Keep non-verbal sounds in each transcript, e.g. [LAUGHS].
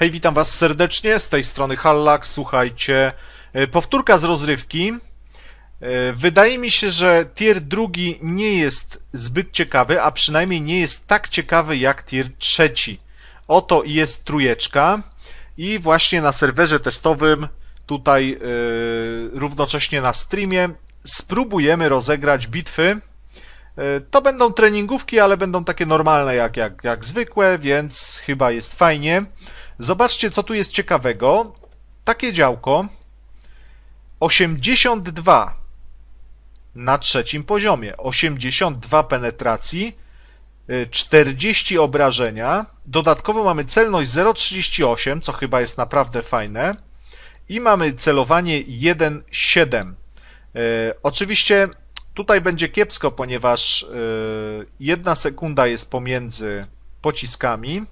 Hej, witam was serdecznie, z tej strony Hallak, słuchajcie, e, powtórka z rozrywki. E, Wydaje mi się, że tier drugi nie jest zbyt ciekawy, a przynajmniej nie jest tak ciekawy jak tier trzeci. Oto jest trójeczka i właśnie na serwerze testowym, tutaj e, równocześnie na streamie, spróbujemy rozegrać bitwy. E, To będą treningówki, ale będą takie normalne jak, jak, jak zwykłe, więc chyba jest fajnie. Zobaczcie, co tu jest ciekawego. Takie działko 82 na trzecim poziomie. 82 penetracji, y, 40 obrażenia. Dodatkowo mamy celność 0,38, co chyba jest naprawdę fajne. I mamy celowanie 1,7. Y, Oczywiście tutaj będzie kiepsko, ponieważ y, jedna sekunda jest pomiędzy pociskami.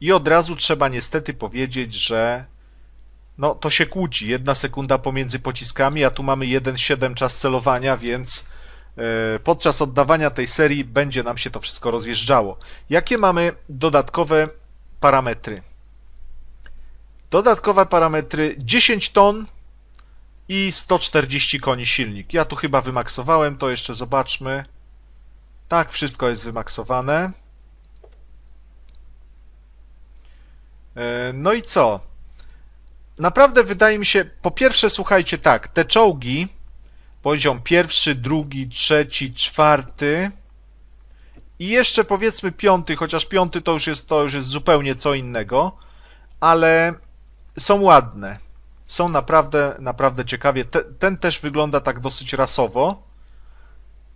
I od razu trzeba niestety powiedzieć, że no to się kłóci. Jedna sekunda pomiędzy pociskami, a tu mamy 1,7 czas celowania, więc e, podczas oddawania tej serii będzie nam się to wszystko rozjeżdżało. Jakie mamy dodatkowe parametry? Dodatkowe parametry 10 ton i 140 koni silnik. Ja tu chyba wymaksowałem, to jeszcze zobaczmy. Tak, wszystko jest wymaksowane. E, No i co? Naprawdę wydaje mi się, po pierwsze, słuchajcie, tak, te czołgi, poziom pierwszy, drugi, trzeci, czwarty i jeszcze powiedzmy piąty, chociaż piąty to już jest, to już jest zupełnie co innego, ale są ładne. Są naprawdę, naprawdę ciekawie. Te, ten też wygląda tak dosyć rasowo.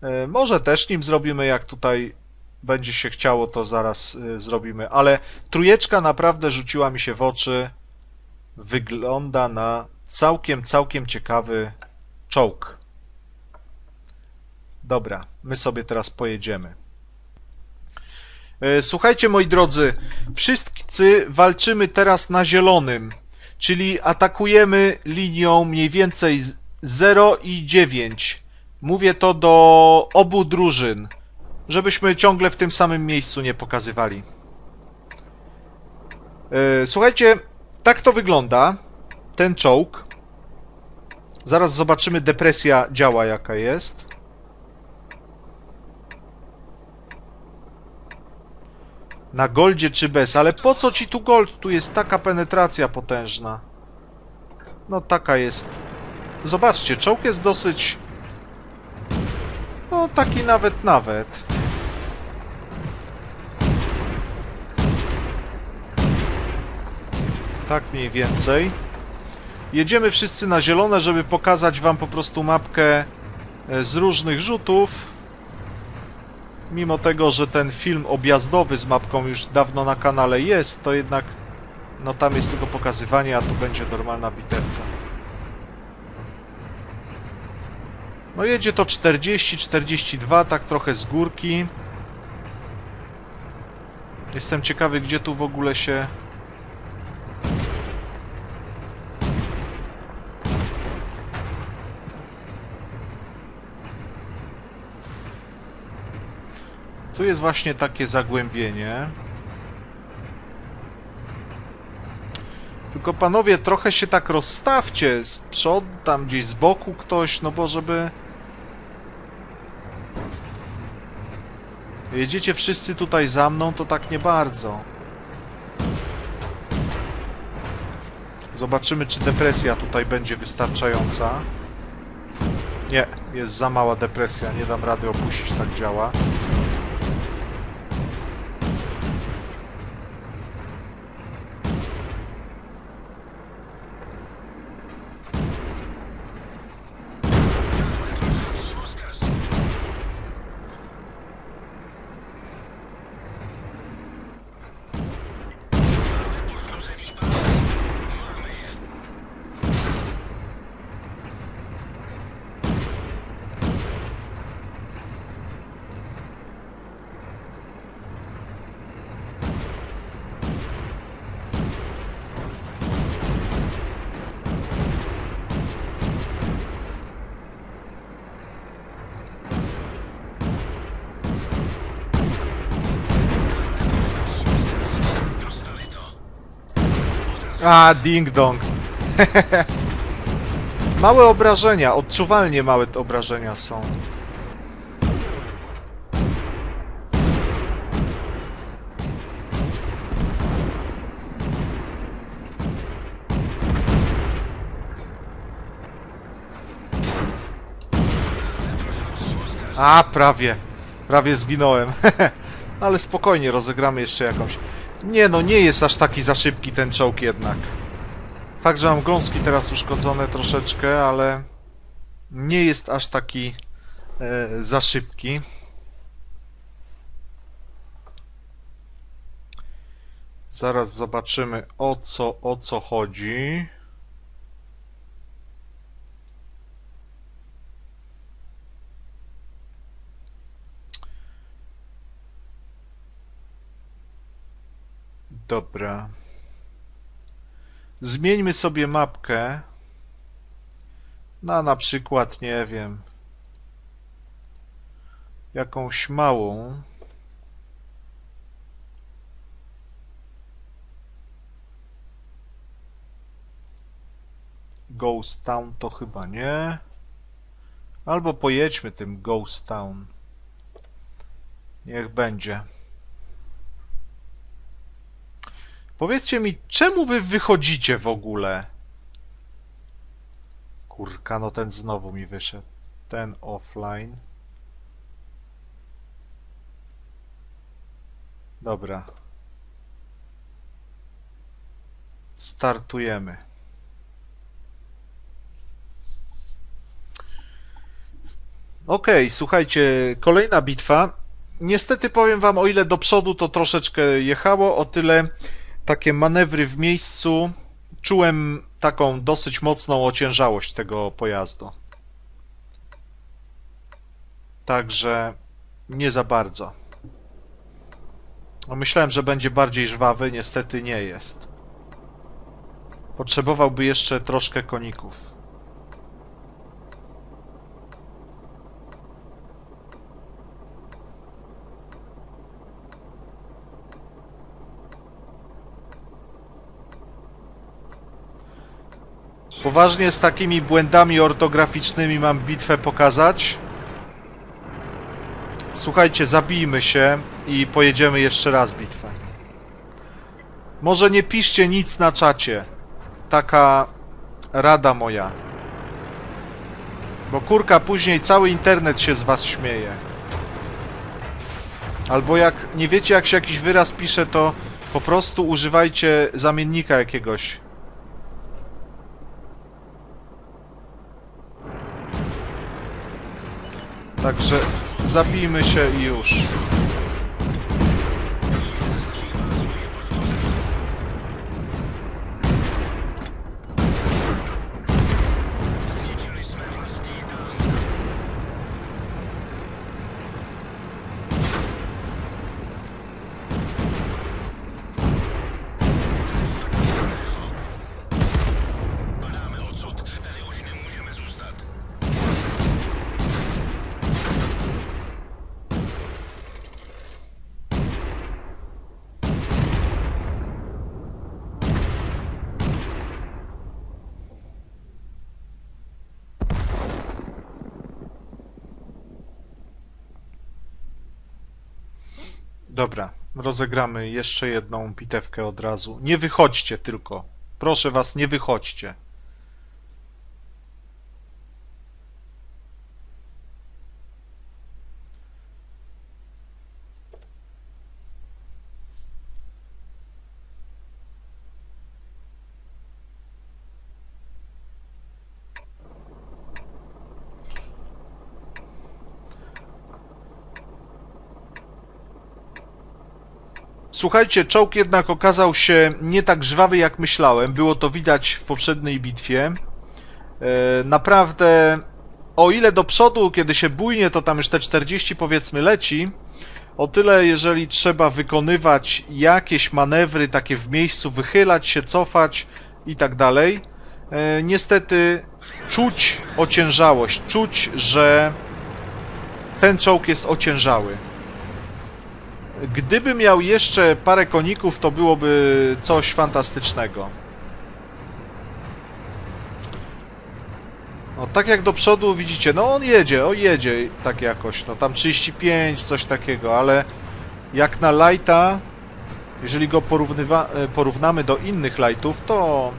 E, Może też nim zrobimy, jak tutaj będzie się chciało, to zaraz y, zrobimy. Ale trójeczka naprawdę rzuciła mi się w oczy. Wygląda na całkiem, całkiem ciekawy czołg. Dobra, my sobie teraz pojedziemy. E, Słuchajcie, moi drodzy, wszyscy walczymy teraz na zielonym, czyli atakujemy linią mniej więcej z- 0 i 9. Mówię to do obu drużyn żebyśmy ciągle w tym samym miejscu nie pokazywali. E, Słuchajcie, tak to wygląda. Ten czołg. Zaraz zobaczymy, depresja działa jaka jest. Na goldzie czy bez, ale po co ci tu gold? Tu jest taka penetracja potężna. No taka jest. Zobaczcie, czołg jest dosyć... No taki nawet, nawet. Tak mniej więcej. Jedziemy wszyscy na zielone, żeby pokazać wam po prostu mapkę e, z różnych rzutów. Mimo tego, że ten film objazdowy z mapką już dawno na kanale jest, to jednak no tam jest tylko pokazywanie, a tu będzie normalna bitewka. No jedzie to 40-42, tak trochę z górki. Jestem ciekawy, gdzie tu w ogóle się Tu jest właśnie takie zagłębienie. Tylko panowie, trochę się tak rozstawcie z przodu, tam gdzieś z boku ktoś, no bo żeby... Jedziecie wszyscy tutaj za mną, to tak nie bardzo. Zobaczymy, czy depresja tutaj będzie wystarczająca. Nie, jest za mała depresja, nie dam rady opuścić, tak działa. A, ding dong. [LAUGHS] małe obrażenia, odczuwalnie małe obrażenia są. A, prawie. Prawie zginąłem. [LAUGHS] Ale spokojnie, rozegramy jeszcze jakąś. Nie no, nie jest aż taki za szybki ten czołg jednak. Fakt, że mam gąski teraz uszkodzone troszeczkę, ale nie jest aż taki e, za szybki. Zaraz zobaczymy o co, o co chodzi. Dobra. Zmieńmy sobie mapkę na na przykład, nie wiem, jakąś małą. Ghost Town to chyba nie. Albo pojedźmy tym Ghost Town. Niech będzie. Powiedzcie mi, czemu wy wychodzicie w ogóle? Kurka, no ten znowu mi wyszedł. Ten offline. Dobra. Startujemy. Okay, słuchajcie, kolejna bitwa. Niestety powiem wam, o ile do przodu to troszeczkę jechało, o tyle takie manewry w miejscu czułem taką dosyć mocną ociężałość tego pojazdu. Także nie za bardzo. No, myślałem, że będzie bardziej żwawy, niestety nie jest. Potrzebowałby jeszcze troszkę koników. Poważnie z takimi błędami ortograficznymi mam bitwę pokazać. Słuchajcie, zabijmy się i pojedziemy jeszcze raz bitwę. Może nie piszcie nic na czacie. Taka rada moja. Bo kurka, później cały internet się z was śmieje. Albo jak nie wiecie, jak się jakiś wyraz pisze, to po prostu używajcie zamiennika jakiegoś. Także zabijmy się i już. Dobra, rozegramy jeszcze jedną bitewkę od razu. Nie wychodźcie tylko. Proszę was, nie wychodźcie. Słuchajcie, czołg jednak okazał się nie tak żwawy jak myślałem. Było to widać w poprzedniej bitwie. E, naprawdę, o ile do przodu, kiedy się bujnie, to tam już te 40 powiedzmy leci, o tyle jeżeli trzeba wykonywać jakieś manewry takie w miejscu, wychylać się, cofać i tak dalej, e, niestety czuć ociężałość, czuć, że ten czołg jest ociężały. Gdyby miał jeszcze parę koników, to byłoby coś fantastycznego. No, tak jak do przodu widzicie, no on jedzie, on jedzie tak jakoś, no tam 35, coś takiego, ale jak na lighta, jeżeli go e, porównamy do innych lightów, to...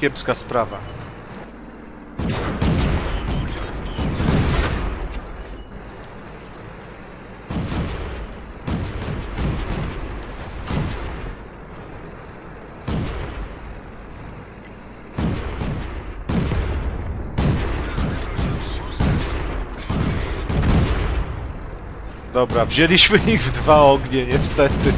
Kiepska sprawa. Dobra, wzięliśmy [LAUGHS] ich w dwa ognie, niestety.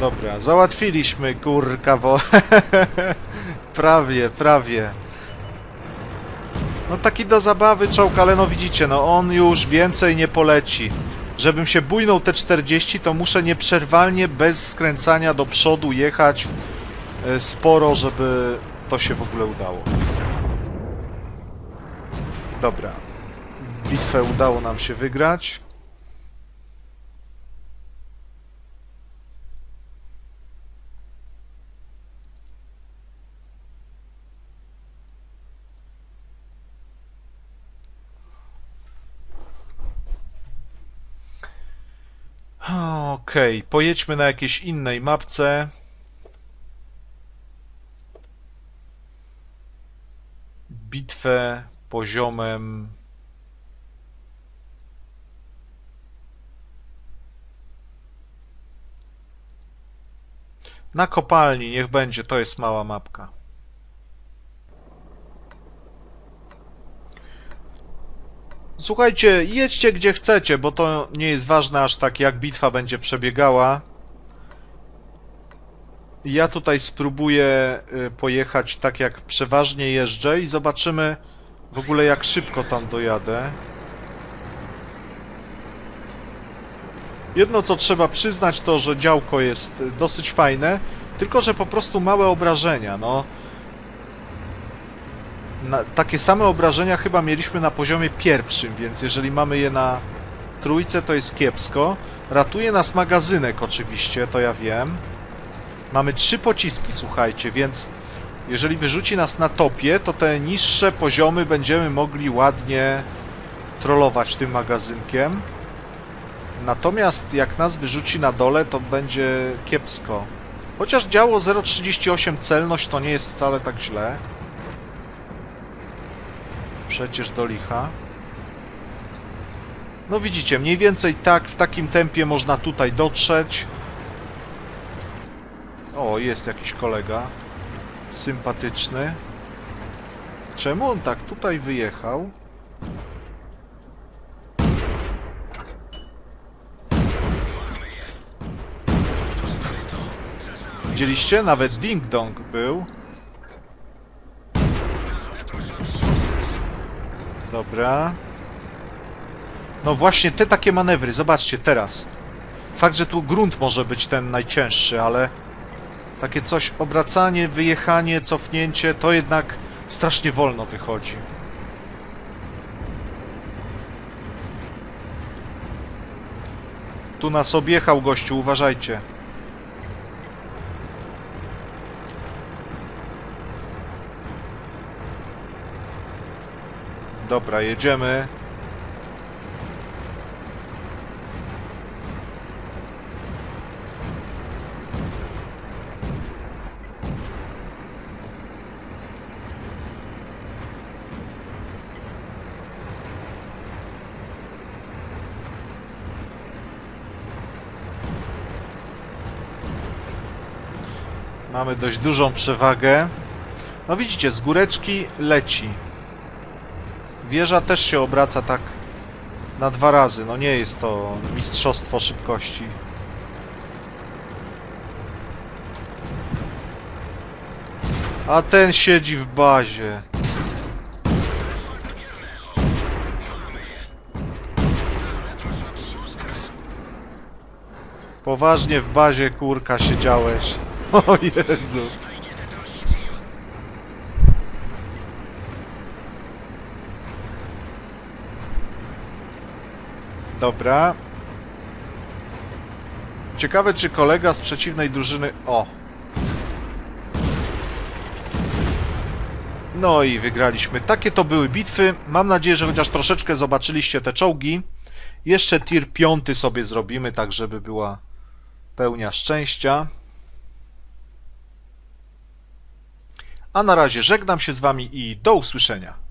Dobra, załatwiliśmy kurka, bo [LAUGHS] prawie, prawie. No taki do zabawy czołg, ale no widzicie, no on już więcej nie poleci. Żebym się bujnął te 40, to muszę nieprzerwalnie, bez skręcania do przodu jechać e, sporo, żeby to się w ogóle udało. Dobra. Bitwę udało nam się wygrać. Okej, okay. pojedźmy na jakiejś innej mapce. Bitwę poziomem... Na kopalni, niech będzie, to jest mała mapka. Słuchajcie, jedźcie gdzie chcecie, bo to nie jest ważne aż tak jak bitwa będzie przebiegała. Ja tutaj spróbuję y, pojechać tak jak przeważnie jeżdżę i zobaczymy w ogóle jak szybko tam dojadę. Jedno co trzeba przyznać to, że działko jest dosyć fajne, tylko że po prostu małe obrażenia, no na, takie same obrażenia chyba mieliśmy na poziomie pierwszym, więc jeżeli mamy je na trójce, to jest kiepsko. Ratuje nas magazynek oczywiście, to ja wiem. Mamy trzy pociski, słuchajcie, więc jeżeli wyrzuci nas na topie, to te niższe poziomy będziemy mogli ładnie trollować tym magazynkiem. Natomiast jak nas wyrzuci na dole, to będzie kiepsko. Chociaż działo 0,38 celność to nie jest wcale tak źle. Przecież do licha. No widzicie, mniej więcej tak, w takim tempie można tutaj dotrzeć. O, jest jakiś kolega. Sympatyczny. Czemu on tak tutaj wyjechał? Widzieliście? Nawet Ding Dong był. Dobra. No właśnie, te takie manewry, zobaczcie teraz. Fakt, że tu grunt może być ten najcięższy, ale takie coś, obracanie, wyjechanie, cofnięcie, to jednak strasznie wolno wychodzi. Tu nas objechał gościu, uważajcie. Dobra, jedziemy. Mamy dość dużą przewagę. No widzicie, z góreczki leci. Wieża też się obraca tak na dwa razy. No nie jest to mistrzostwo szybkości. A ten siedzi w bazie. Poważnie w bazie kurka siedziałeś. [LAUGHS] O Jezu. Dobra. Ciekawe, czy kolega z przeciwnej drużyny... O! No i wygraliśmy. Takie to były bitwy. Mam nadzieję, że chociaż troszeczkę zobaczyliście te czołgi. Jeszcze tier 5 sobie zrobimy, tak żeby była pełnia szczęścia. A na razie żegnam się z Wami i do usłyszenia.